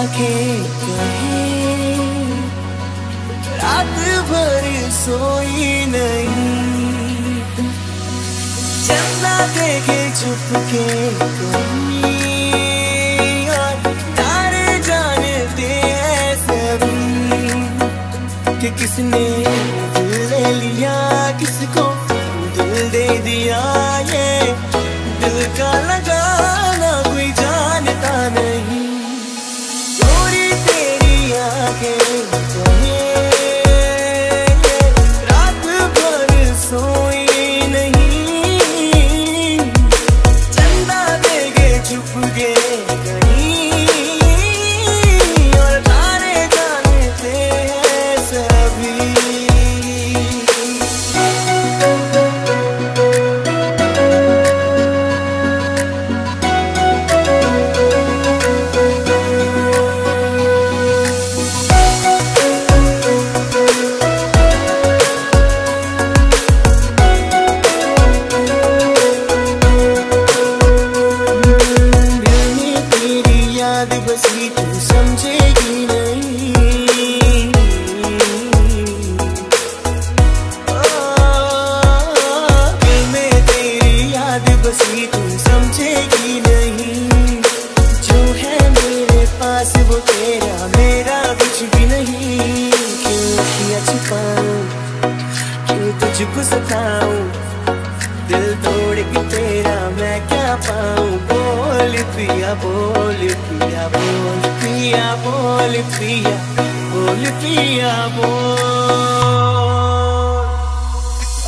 आँखें कहे। रात भर सोई नहीं। चंदा देखे छुपके कहीं कि किसने दिल ले लिया, किसको दिल दे दिया ये। दिल का लगा तेरी बसी तू समझेगी नहीं। जो है मेरे पास, वो तेरा, मेरा कुछ भी नहीं। क्यों किया क्यों तुझको सताऊं? दिल तोड़ के तेरा, मैं क्या पाऊँ? बोल पिया बोल पिया बोल पिया बोल पिया बोल पिया, बोल।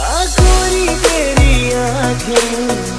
आ गोरी तेरी आँखें।